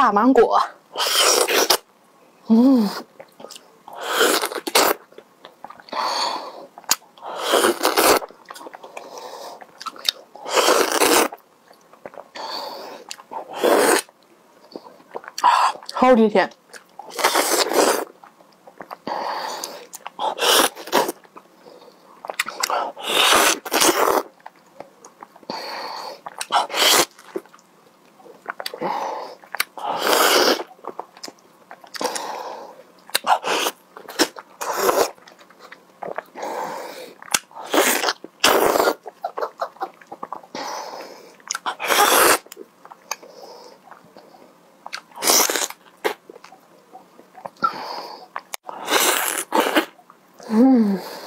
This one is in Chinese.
大芒果。嗯。超级甜。嗯。